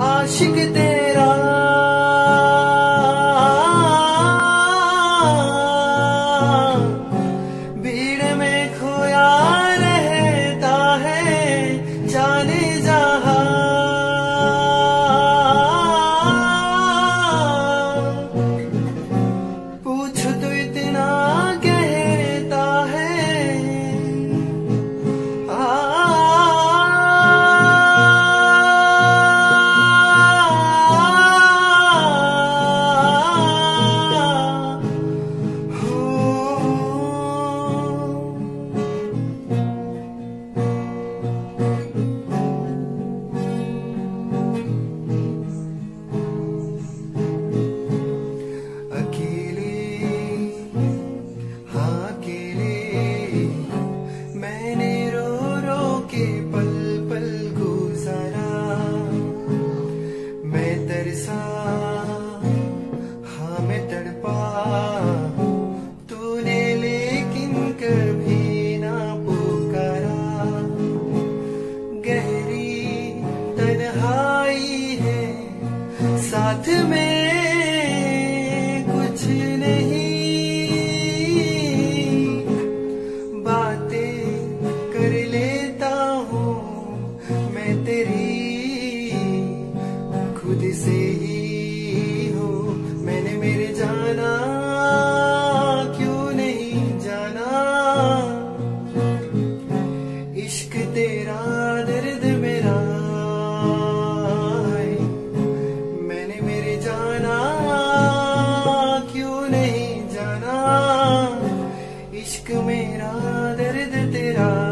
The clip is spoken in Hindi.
आशिक तेरा तरसा हाँ मैं तड़पा तूने लेकिन कभी ना पुकारा। गहरी तन्हाई है, साथ में कुछ नहीं। बातें कर लेता हूँ मैं तेरी इश्क मेरा दर्द तेरा।